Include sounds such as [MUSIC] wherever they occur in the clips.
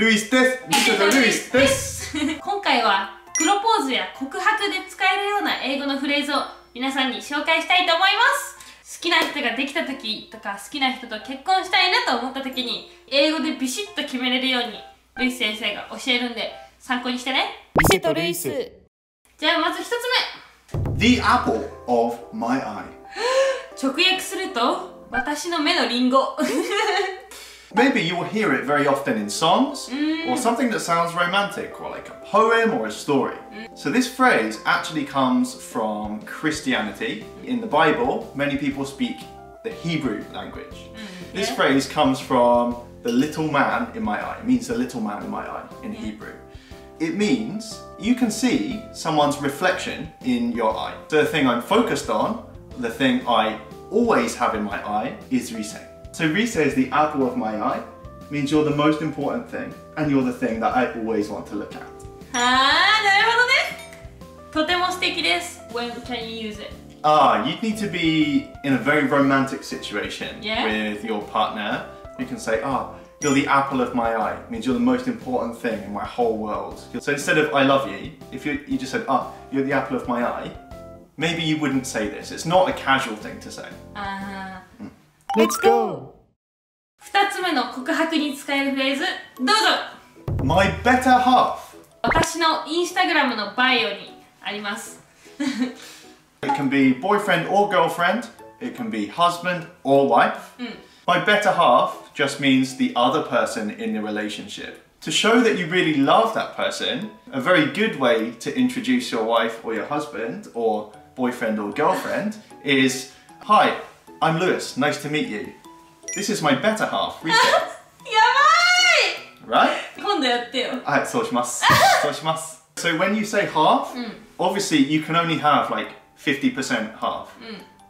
ルイスですルイスです今回はプロポーズや告白で使えるような英語のフレーズを皆さんに紹介したいと思います。好きな人ができた時とか好きな人と結婚したいなと思った時に英語でビシッと決めれるようにルイス先生が教えるんで参考にしてね。ミセとルイス。じゃあまず一つ The apple of my eye 目直訳すると私の目のリンゴ [LAUGHS] Maybe you'll hear it very often in songs or mm. something that sounds romantic or like a poem or a story. Mm. So this phrase actually comes from Christianity. In the Bible, many people speak the Hebrew language. Mm, this yeah. phrase comes from the little man in my eye. It means the little man in my eye in Hebrew. It means you can see someone's reflection in your eye. The thing I'm focused on, the thing I always have in my eye is Rise. So "Rise is the apple of my eye means you're the most important thing and you're the thing that I always want to look at. Ah, can you use it? Ah, you'd need to be in a very romantic situation yeah? with your partner. You can say, ah, you're the apple of my eye. It means you're the most important thing in my whole world. So instead of I love you, if you, you just said, ah, you're the apple of my eye, maybe you wouldn't say this. It's not a casual thing to say. Uh -huh. mm. Let's go ー二つ目の告白に使えるフレーズどうぞ My better half. 私のインスタグラムのバイオにあります It [LAUGHS] can be boyfriend or girlfriend. It can be husband or wife. My better half just means the other person in the relationship. To show that you really love that person, a very good way to introduce your wife or your husband or boyfriend or girlfriend is Hi, I'm Lewis, nice to meet you. This is my better half, Rika. やばい [LAUGHS] Right? [LAUGHS] So when you say half, obviously you can only have like 50% half.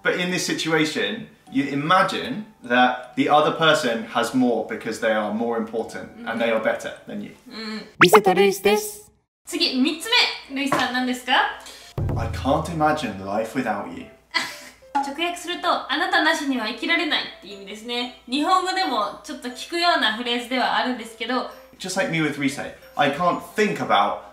But in this situation, you imagine that the other person has more because they are more important and they are better than you. りせとルイスです。次、3つ目、ルイさん何ですか I can't imagine life without you. 直訳するとあなたなしには生きられないっていう意味ですね日本語でもちょっと聞くようなフレーズではあるんですけど Just like me with Rise, I can't think about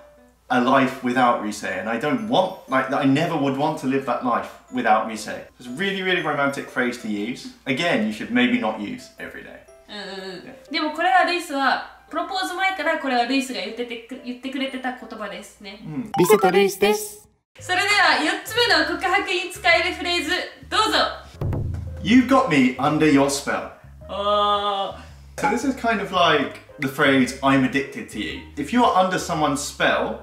a life without Rise, and I don't want, like, I never would want to live that life without Rise. It's a really, really romantic phrase to use. Again, you should maybe not use every day. うんうんでもこれはルイスはプロポーズ前からこれはルイスが言っててく言ってくれてた言葉ですね、ミセとルイスですそれでは4つ目の告白に使えるフレーズどうぞ You've got me under your spell. おー So this is kind of like the phrase I'm addicted to you. If you're under someone's spell,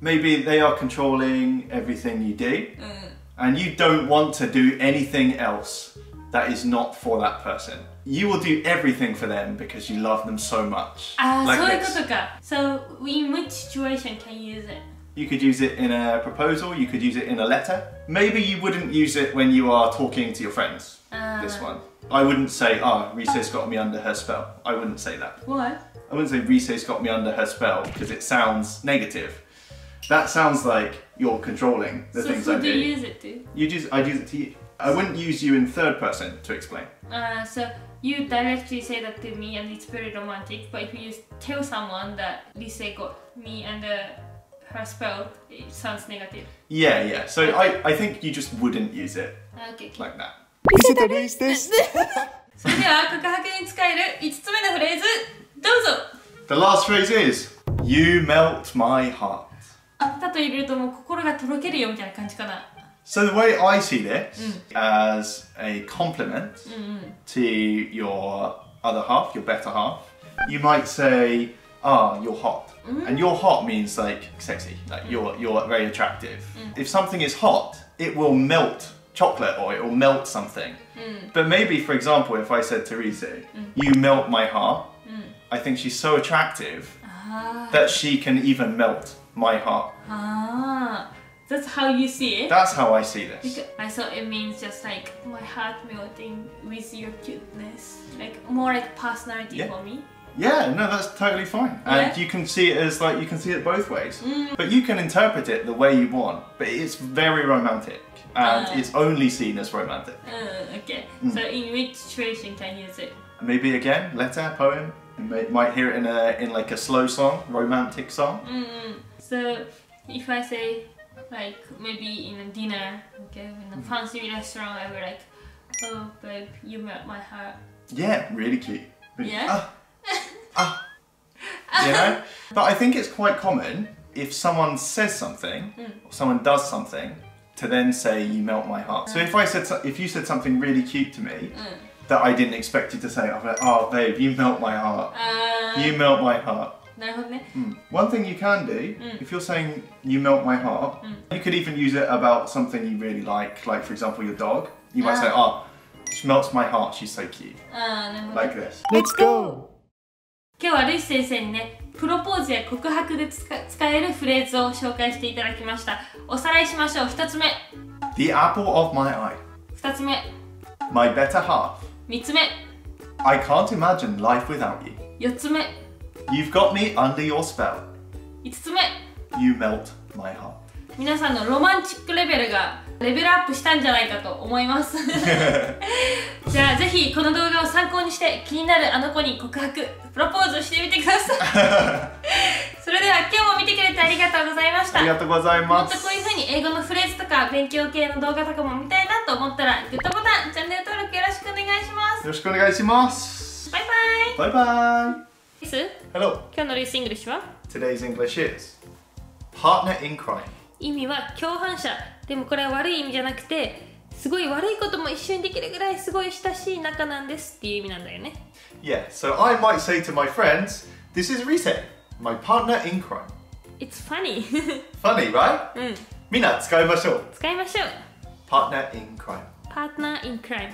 maybe they are controlling everything you do and you don't want to do anything else that is not for that person. You will do everything for them because you love them so much. ああ、 Like そういうこ this. とか So in which situation can you use it? You could use it in a proposal, you could use it in a letter. Maybe you wouldn't use it when you are talking to your friends. This one. I wouldn't say, ah, oh, Rise's got me under her spell. I wouldn't say that. Why? I wouldn't say Rise's got me under her spell because it sounds negative. That sounds like you're controlling the So things who I do do. you use it to? You use, I'd use it to you. I wouldn't use you in third person to explain. Uh, so you directly say that to me and it's very romantic, but if you just tell someone that Rise got me under her spell, it sounds negative. Yeah, yeah. So I, I think you just wouldn't use it Okay, okay. like that. [LAUGHS] ミセとルイスですそれでは告白に使える5つ目のフレーズ、どうぞ The last phrase is, you melt my heart. あったと入れるともう心がとろけるよみたいな感じかな。 So the way I see this as a compliment to your other half, your better half, you might say, "Ah, you're hot," mm-hmm. and "you're hot" means like sexy, like you're mm. you're very attractive. Mm. If something is hot, it will melt chocolate or it will melt something. Mm. But maybe, for example, if I said to Rise, "You melt my heart," I think she's so attractive ah. that she can even melt my heart. Ah. that's how you see it? That's how I see this. Because I thought it means just like my heart melting with your cuteness. Like more like personality Yeah. for me. Yeah, no, that's totally fine. Yeah. And you can see it as like, you can see it both ways. Mm. But you can interpret it the way you want, but it's very romantic. And uh, it's only seen as romantic. Uh, okay, mm. so in which situation can you use it? Maybe again, letter, poem. You may, might hear it in, a, in like a slow song, romantic song. Mm. So if I say like maybe in a dinner, okay, in a mm. fancy restaurant, I would like, oh babe, you melt my heart. Yeah, really cute. Really, yeah? Ah, ah, you know? but I think it's quite common if someone says something, mm. or someone does something, to then say, you melt my heart. Mm. So if I said, so if you said something really cute to me, mm. that I didn't expect you to say, I'd like, oh babe, you melt my heart. Uh... You melt my heart. Mm. One thing you can do, mm. if you're saying you melt my heart, mm. you could even use it about something you really like, like for example your dog. You might say, oh, she melts my heart, she's so cute. Like this. Let's go! 今日はルイス先生にねプロポーズや告白で使使えるフレーズを紹介していただきましたおさらいしましょう1つ目 The apple of my eye. 2つ目 My better half. 3つ目 I can't imagine life without you. 4つ目 You've got me under your spell. 5つ目 You melt my heart. 皆さんのロマンチックレベルがレベルアップしたんじゃないかと思います [LAUGHS] じゃあぜひこの動画を参考にして気になるあの子に告白プロポーズしてみてください [LAUGHS] それでは今日も見てくれてありがとうございましたありがとうございもっとます。こういう風に英語のフレーズとか勉強系の動画とかも見たいなと思ったらグッドボタンチャンネル登録よろしくお願いしますよろしくお願いします。バイバイ Bye bye. リス Hello. 今日のリスイングリッシュは？Today's English is partner in crime. 意味は共犯者でもこれは悪い意味じゃなくてすごい悪いことも一緒にできるぐらいすごい親しい仲なんですっていう意味なんだよね Yeah, so I might say to my friends, this is Rise, my partner in crime. It's funny Funny, right? うんみんな使いましょう。使いましょう partner in crime. Partner in crime